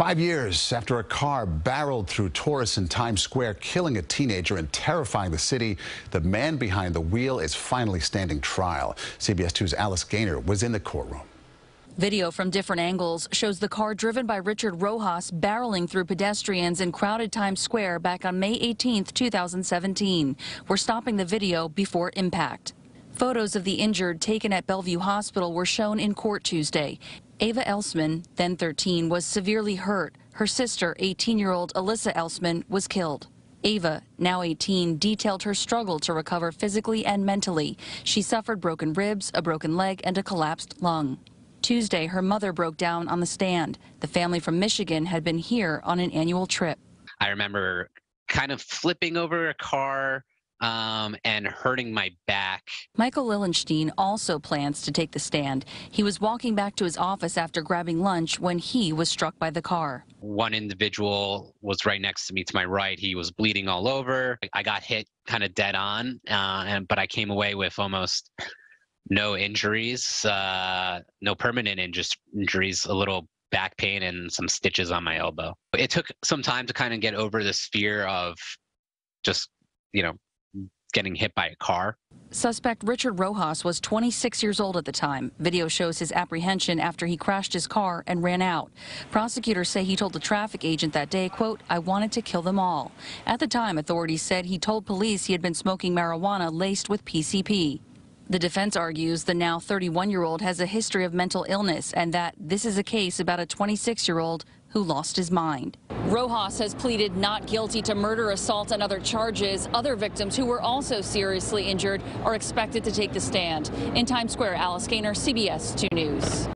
Five years after a car barreled through tourists in Times Square, killing a teenager and terrifying the city, the man behind the wheel is finally standing trial. CBS 2's Alice Gainer was in the courtroom. Video from different angles shows the car driven by Richard Rojas barreling through pedestrians in crowded Times Square back on May 18, 2017. We're stopping the video before impact. Photos of the injured taken at Bellevue Hospital were shown in court Tuesday. Ava Elsman, then 13, was severely hurt. Her sister, 18-year-old Alyssa Elsman, was killed. Ava, now 18, detailed her struggle to recover physically and mentally. She suffered broken ribs, a broken leg, and a collapsed lung. Tuesday, her mother broke down on the stand. The family from Michigan had been here on an annual trip. I remember kind of flipping over a car um, and hurting my back. Michael Lillenstein also plans to take the stand. He was walking back to his office after grabbing lunch when he was struck by the car. One individual was right next to me to my right. He was bleeding all over. I got hit kind of dead on, uh, and but I came away with almost no injuries, uh, no permanent injuries, a little back pain and some stitches on my elbow. It took some time to kind of get over this fear of just, you know, getting hit by a car. Suspect Richard Rojas was 26 years old at the time. Video shows his apprehension after he crashed his car and ran out. Prosecutors say he told the traffic agent that day, quote, I wanted to kill them all. At the time, authorities said he told police he had been smoking marijuana laced with PCP. The defense argues the now 31-year-old has a history of mental illness and that this is a case about a 26-year-old who lost his mind. Rojas has pleaded not guilty to murder, assault, and other charges. Other victims who were also seriously injured are expected to take the stand. In Times Square, Alice Gainer, CBS 2 News.